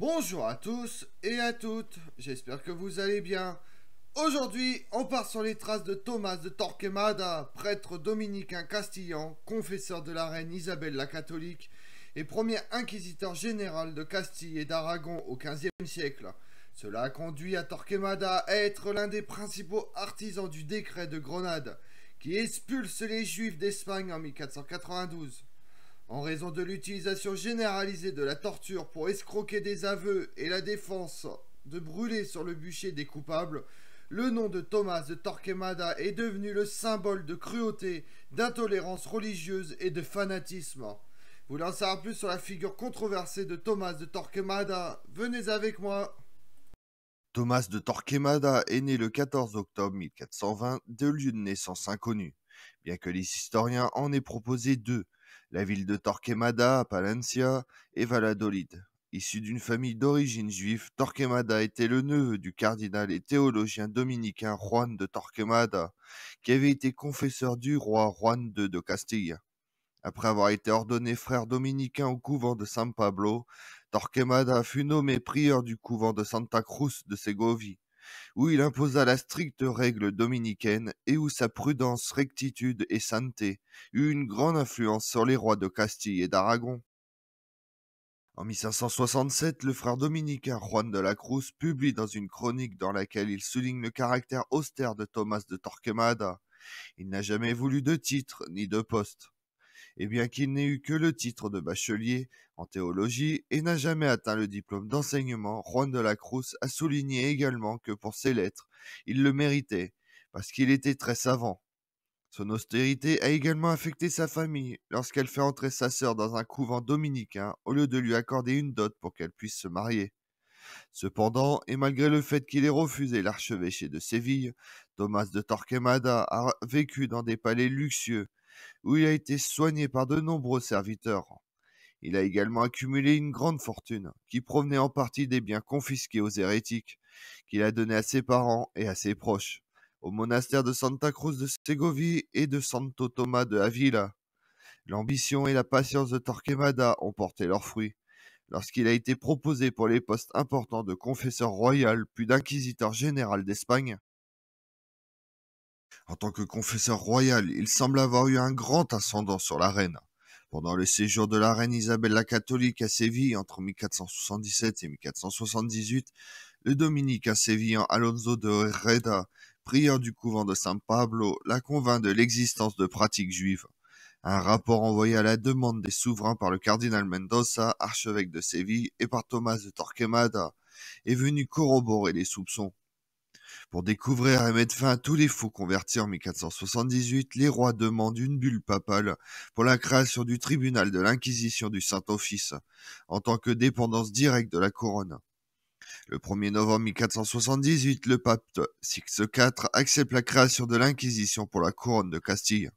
Bonjour à tous et à toutes, j'espère que vous allez bien. Aujourd'hui, on part sur les traces de Thomas de Torquemada, prêtre dominicain castillan, confesseur de la reine Isabelle la catholique et premier inquisiteur général de Castille et d'Aragon au XVe siècle. Cela a conduit à Torquemada à être l'un des principaux artisans du décret de Grenade, qui expulse les Juifs d'Espagne en 1492. En raison de l'utilisation généralisée de la torture pour escroquer des aveux et la défense de brûler sur le bûcher des coupables, le nom de Thomas de Torquemada est devenu le symbole de cruauté, d'intolérance religieuse et de fanatisme. Vous en savoir plus sur la figure controversée de Thomas de Torquemada? Venez avec moi. Thomas de Torquemada est né le 14 octobre 1420 de lieu de naissance inconnu, bien que les historiens en aient proposé deux, la ville de Torquemada, Palencia et Valladolid. Issu d'une famille d'origine juive, Torquemada était le neveu du cardinal et théologien dominicain Juan de Torquemada, qui avait été confesseur du roi Juan II de Castille. Après avoir été ordonné frère dominicain au couvent de San Pablo, Torquemada fut nommé prieur du couvent de Santa Cruz de Ségovie où il imposa la stricte règle dominicaine et où sa prudence, rectitude et sainteté eut une grande influence sur les rois de Castille et d'Aragon. En 1567, le frère dominicain Juan de la Cruz publie dans une chronique dans laquelle il souligne le caractère austère de Thomas de Torquemada. Il n'a jamais voulu de titre ni de poste et bien qu'il n'ait eu que le titre de bachelier en théologie et n'a jamais atteint le diplôme d'enseignement, Juan de la Cruz a souligné également que pour ses lettres, il le méritait, parce qu'il était très savant. Son austérité a également affecté sa famille lorsqu'elle fait entrer sa sœur dans un couvent dominicain au lieu de lui accorder une dot pour qu'elle puisse se marier. Cependant, et malgré le fait qu'il ait refusé l'archevêché de Séville, Thomas de Torquemada a vécu dans des palais luxueux où il a été soigné par de nombreux serviteurs. Il a également accumulé une grande fortune, qui provenait en partie des biens confisqués aux hérétiques, qu'il a donnés à ses parents et à ses proches, au monastère de Santa Cruz de Ségovie et de Santo Thomas de Avila. L'ambition et la patience de Torquemada ont porté leurs fruits. Lorsqu'il a été proposé pour les postes importants de confesseur royal puis d'inquisiteur général d'Espagne, en tant que confesseur royal, il semble avoir eu un grand ascendant sur la reine. Pendant le séjour de la reine Isabelle la catholique à Séville entre 1477 et 1478, le dominicain sévillan Alonso de Herrera, prieur du couvent de San Pablo, la convainc de l'existence de pratiques juives. Un rapport envoyé à la demande des souverains par le cardinal Mendoza, archevêque de Séville, et par Thomas de Torquemada, est venu corroborer les soupçons. Pour découvrir et mettre fin à tous les faux convertis en 1478, les rois demandent une bulle papale pour la création du tribunal de l'Inquisition du Saint-Office, en tant que dépendance directe de la couronne. Le 1er novembre 1478, le pape Six IV accepte la création de l'Inquisition pour la couronne de Castille.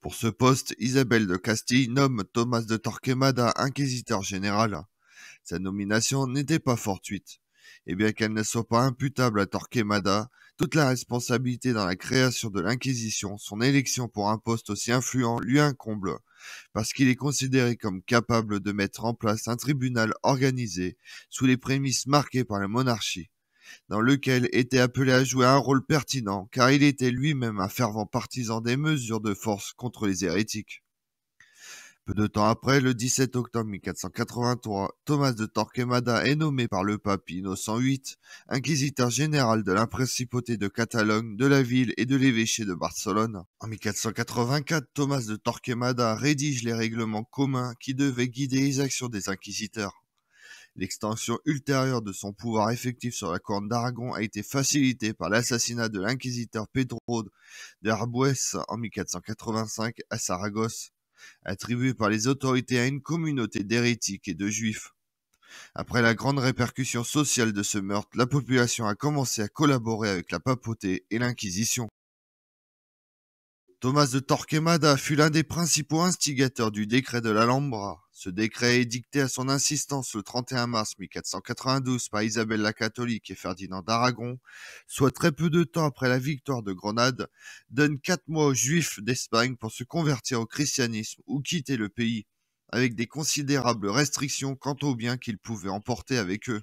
Pour ce poste, Isabelle de Castille nomme Thomas de Torquemada inquisiteur général. Sa nomination n'était pas fortuite et bien qu'elle ne soit pas imputable à Torquemada, toute la responsabilité dans la création de l'Inquisition, son élection pour un poste aussi influent lui incombe, parce qu'il est considéré comme capable de mettre en place un tribunal organisé sous les prémices marquées par la monarchie, dans lequel était appelé à jouer un rôle pertinent, car il était lui-même un fervent partisan des mesures de force contre les hérétiques. Peu de temps après, le 17 octobre 1483, Thomas de Torquemada est nommé par le pape Innocent VIII inquisiteur général de la principauté de Catalogne, de la ville et de l'évêché de Barcelone. En 1484, Thomas de Torquemada rédige les règlements communs qui devaient guider les actions des inquisiteurs. L'extension ultérieure de son pouvoir effectif sur la couronne d'Aragon a été facilitée par l'assassinat de l'inquisiteur Pedro de Arbues en 1485 à Saragosse attribué par les autorités à une communauté d'hérétiques et de juifs. Après la grande répercussion sociale de ce meurtre, la population a commencé à collaborer avec la papauté et l'Inquisition. Thomas de Torquemada fut l'un des principaux instigateurs du décret de l'Alhambra. Ce décret est dicté à son insistance le 31 mars 1492 par Isabelle la catholique et Ferdinand d'Aragon, soit très peu de temps après la victoire de Grenade, donne quatre mois aux juifs d'Espagne pour se convertir au christianisme ou quitter le pays. avec des considérables restrictions quant aux biens qu'ils pouvaient emporter avec eux.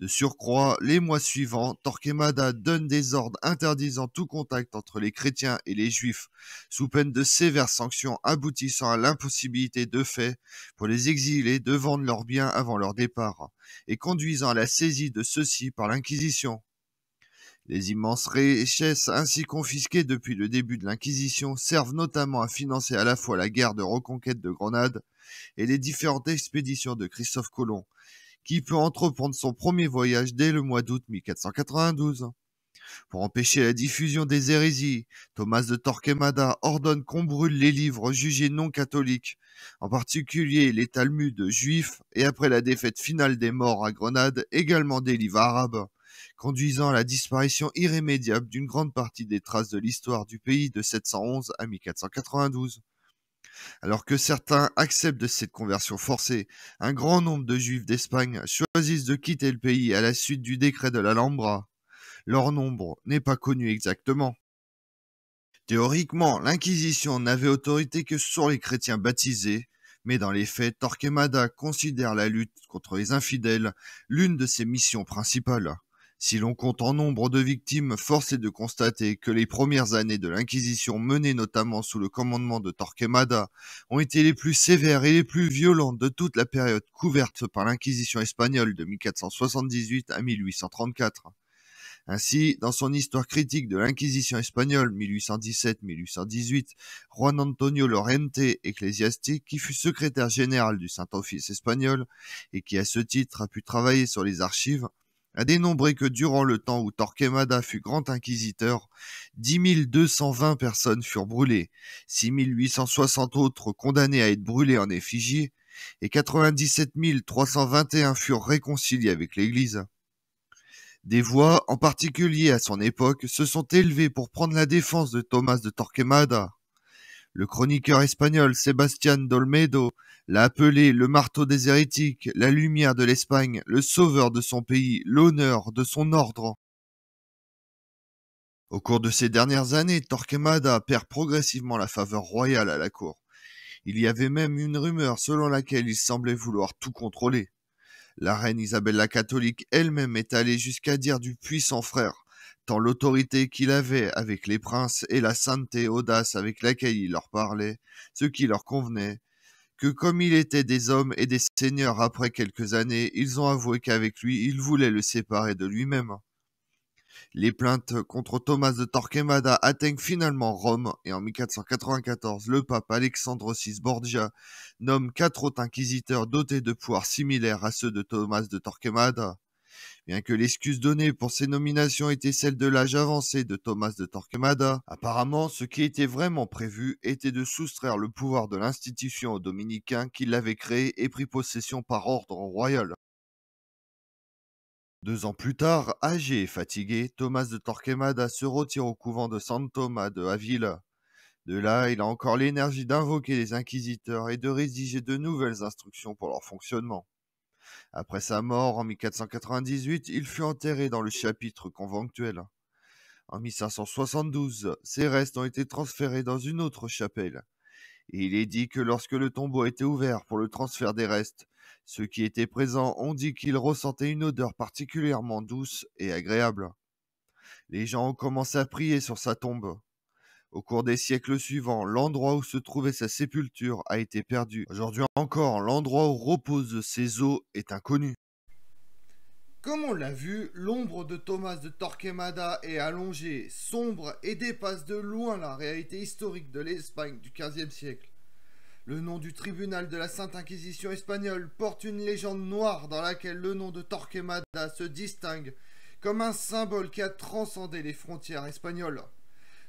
De surcroît, les mois suivants, Torquemada donne des ordres interdisant tout contact entre les chrétiens et les juifs, sous peine de sévères sanctions aboutissant à l'impossibilité de fait pour les exilés de vendre leurs biens avant leur départ, et conduisant à la saisie de ceux-ci par l'Inquisition. Les immenses richesses ainsi confisquées depuis le début de l'Inquisition servent notamment à financer à la fois la guerre de reconquête de Grenade et les différentes expéditions de Christophe Colomb, qui peut entreprendre son premier voyage dès le mois d'août 1492. Pour empêcher la diffusion des hérésies, Thomas de Torquemada ordonne qu'on brûle les livres jugés non catholiques, en particulier les Talmuds juifs, et après la défaite finale des morts à Grenade, également des livres arabes, conduisant à la disparition irrémédiable d'une grande partie des traces de l'histoire du pays de 711 à 1492. Alors que certains acceptent cette conversion forcée, un grand nombre de juifs d'Espagne choisissent de quitter le pays à la suite du décret de l'Alhambra. Leur nombre n'est pas connu exactement. Théoriquement, l'Inquisition n'avait autorité que sur les chrétiens baptisés, mais dans les faits, Torquemada considère la lutte contre les infidèles l'une de ses missions principales. Si l'on compte en nombre de victimes, force est de constater que les premières années de l'Inquisition menées notamment sous le commandement de Torquemada ont été les plus sévères et les plus violentes de toute la période couverte par l'Inquisition espagnole de 1478 à 1834. Ainsi, dans son histoire critique de l'Inquisition espagnole 1817-1818, Juan Antonio Lorente, ecclésiastique, qui fut secrétaire général du Saint-Office espagnol et qui à ce titre a pu travailler sur les archives, a dénombré que durant le temps où Torquemada fut grand inquisiteur, 10 220 personnes furent brûlées, 6 860 autres condamnées à être brûlées en effigie, et 97 321 furent réconciliés avec l'Église. Des voix, en particulier à son époque, se sont élevées pour prendre la défense de Thomas de Torquemada. Le chroniqueur espagnol Sebastián Dolmedo l'a appelé le marteau des hérétiques, la lumière de l'Espagne, le sauveur de son pays, l'honneur de son ordre. Au cours de ces dernières années, Torquemada perd progressivement la faveur royale à la cour. Il y avait même une rumeur selon laquelle il semblait vouloir tout contrôler. La reine Isabelle la catholique elle-même est allée jusqu'à dire du puissant frère, tant l'autorité qu'il avait avec les princes et la sainteté audace avec laquelle il leur parlait, ce qui leur convenait, que comme il était des hommes et des seigneurs après quelques années, ils ont avoué qu'avec lui, ils voulaient le séparer de lui-même. Les plaintes contre Thomas de Torquemada atteignent finalement Rome et en 1494, le pape Alexandre VI Borgia nomme quatre autres inquisiteurs dotés de pouvoirs similaires à ceux de Thomas de Torquemada. Bien que l'excuse donnée pour ces nominations était celle de l'âge avancé de Thomas de Torquemada, apparemment ce qui était vraiment prévu était de soustraire le pouvoir de l'institution aux dominicains qui l'avaient créé et pris possession par ordre royal. Deux ans plus tard, âgé et fatigué, Thomas de Torquemada se retire au couvent de San Thomas de Avila. De là, il a encore l'énergie d'invoquer les inquisiteurs et de rédiger de nouvelles instructions pour leur fonctionnement. Après sa mort en 1498, il fut enterré dans le chapitre conventuel. En 1572, ses restes ont été transférés dans une autre chapelle. Il est dit que lorsque le tombeau était ouvert pour le transfert des restes, ceux qui étaient présents ont dit qu'ils ressentaient une odeur particulièrement douce et agréable. Les gens ont commencé à prier sur sa tombe. Au cours des siècles suivants, l'endroit où se trouvait sa sépulture a été perdu. Aujourd'hui encore, l'endroit où reposent ses os est inconnu. Comme on l'a vu, l'ombre de Thomas de Torquemada est allongée, sombre et dépasse de loin la réalité historique de l'Espagne du XVe siècle. Le nom du tribunal de la Sainte Inquisition espagnole porte une légende noire dans laquelle le nom de Torquemada se distingue comme un symbole qui a transcendé les frontières espagnoles.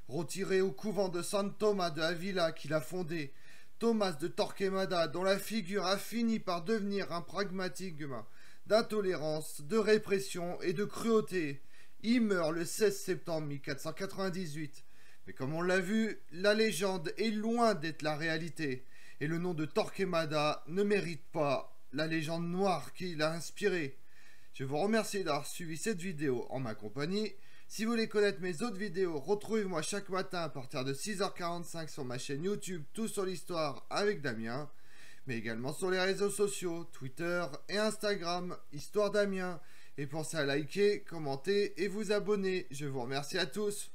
Retiré au couvent de San Thomas de Avila qu'il a fondé, Thomas de Torquemada, dont la figure a fini par devenir un pragmatisme d'intolérance, de répression et de cruauté, y meurt le 16 septembre 1498. Mais comme on l'a vu, la légende est loin d'être la réalité, et le nom de Torquemada ne mérite pas la légende noire qu'il a inspirée. Je vous remercie d'avoir suivi cette vidéo en ma compagnie. Si vous voulez connaître mes autres vidéos, retrouvez-moi chaque matin à partir de 6h45 sur ma chaîne YouTube Tout sur l'histoire avec Damien. mais également sur les réseaux sociaux, Twitter et Instagram, Histoire d'Amiens. Et pensez à liker, commenter et vous abonner. Je vous remercie à tous.